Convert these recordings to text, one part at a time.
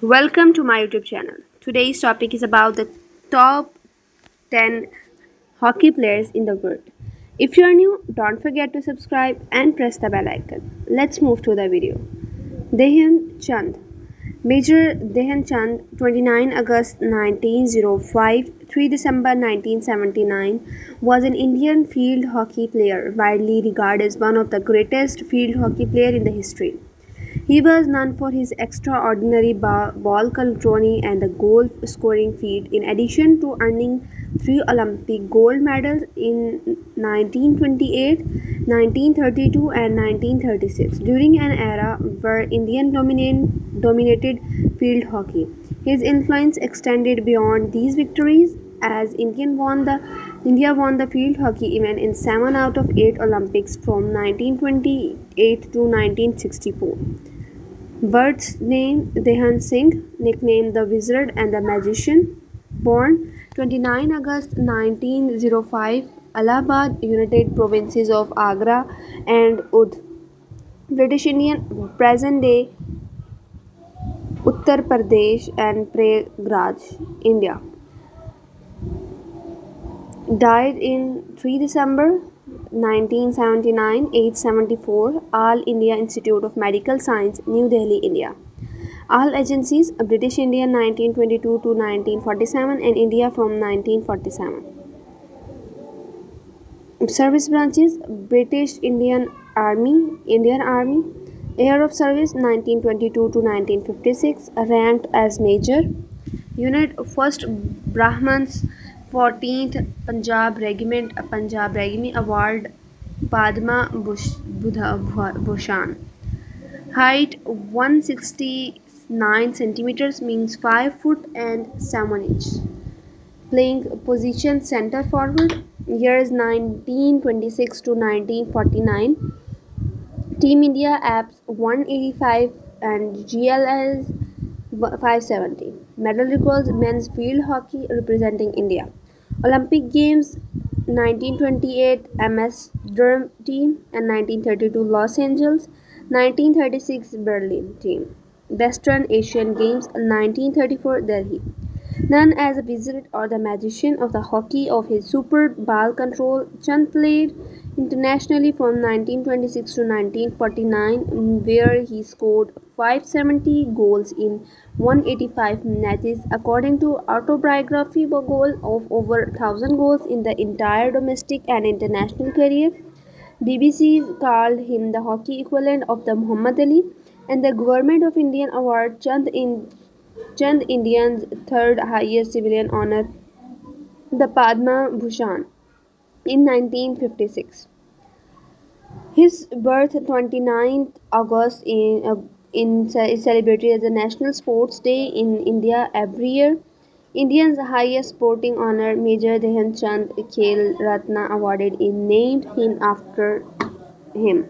Welcome to my YouTube channel. Today's topic is about the top 10 hockey players in the world. If you are new, don't forget to subscribe and press the bell icon. Let's move to the video. Dhyan Chand Major Dhyan Chand 29 August 1905 3 December 1979 was an Indian field hockey player widely regarded as one of the greatest field hockey player in the history. He was known for his extraordinary ball control and the goal scoring feat, in addition to earning three Olympic gold medals in 1928, 1932, and 1936, during an era where India dominated field hockey. His influence extended beyond these victories as Indian won the India won the field hockey event in 7 out of 8 Olympics from 1928 to 1964. Birth name Dhyan Singh, nicknamed the Wizard and the Magician. Born 29 August 1905, Allahabad, United Provinces of Agra and Oudh. British Indian, present day Uttar Pradesh and Prayagraj, India. Died in 3 December 1979, age 74, All India Institute of Medical Science, New Delhi, India. All agencies, British India 1922 to 1947 and India from 1947. Service branches, British Indian Army, Indian Army, Air of Service 1922 to 1956, ranked as Major. Unit 1st Brahmans 14th Punjab Regiment Punjab Regiment Award Padma Bhushan. Height 169 centimeters means 5 foot and 7 inches. Playing position center forward Years 1926 to 1949 Team India apps 185 and GLS 570 Medal records men's field hockey representing India Olympic Games 1928 MS Durham team and 1932 Los Angeles 1936 Berlin team. Western Asian Games 1934 Delhi. Known as a wizard or the magician of the hockey of his super ball control, Chand played internationally from 1926 to 1949 where he scored 570 goals in 185 matches. According to autobiography a goal of over 1000 goals in the entire domestic and international career. Bbc called him the hockey equivalent of the muhammad ali and the government of india award chand in chand indian's third highest civilian honor the padma bhushan in 1956 his birth 29th august in uh, in is celebrated as a national sports day in India every year. India's highest sporting honor, Major Dhyan Chand Khel Ratna awarded is named him after him.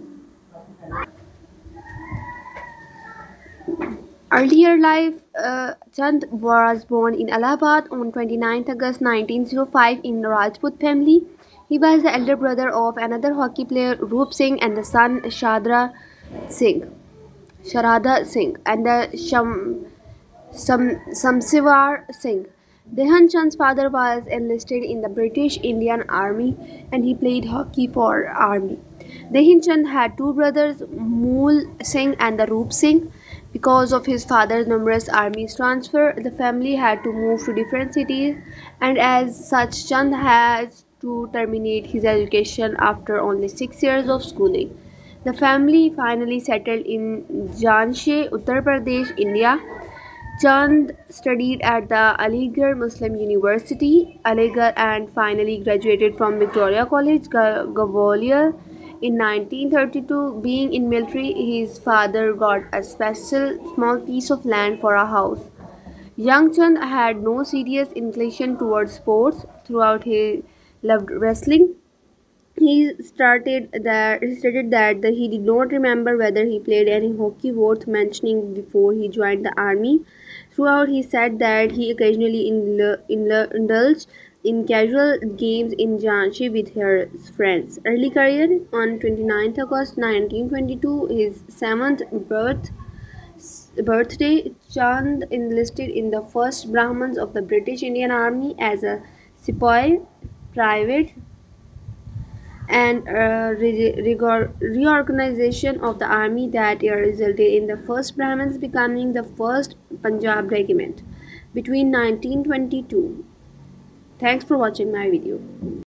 Earlier life, uh, Chand was born in Allahabad on 29 August 1905 in Rajput family. He was the elder brother of another hockey player Roop Singh and the son Shadra Singh. Sharada Singh and the Sham, Sam, Singh. Dhyan Chand's father was enlisted in the British Indian Army and he played hockey for army. Dhyan Chand had two brothers, Mool Singh and the Roop Singh. Because of his father's numerous armies transfer, the family had to move to different cities and as such Chand had to terminate his education after only 6 years of schooling. The family finally settled in Jhansi, Uttar Pradesh, India. Chand studied at the Aligarh Muslim University, Aligarh, and finally graduated from Victoria College, Gwalior. In 1932, being in military, his father got a special small piece of land for a house. Young Chand had no serious inclination towards sports. Throughout he loved wrestling he started that he stated that the, he did not remember whether he played any hockey worth mentioning before he joined the army. Throughout, he said that he occasionally indulged in casual games in Jhansi with his friends. Early career on 29 August 1922, his seventh birth birthday, Chand enlisted in the first Brahmins of the British Indian Army as a sepoy private and uh, re reorganization of the army that year resulted in the first Brahmins becoming the first Punjab regiment between 1922. Thanks for watching my video.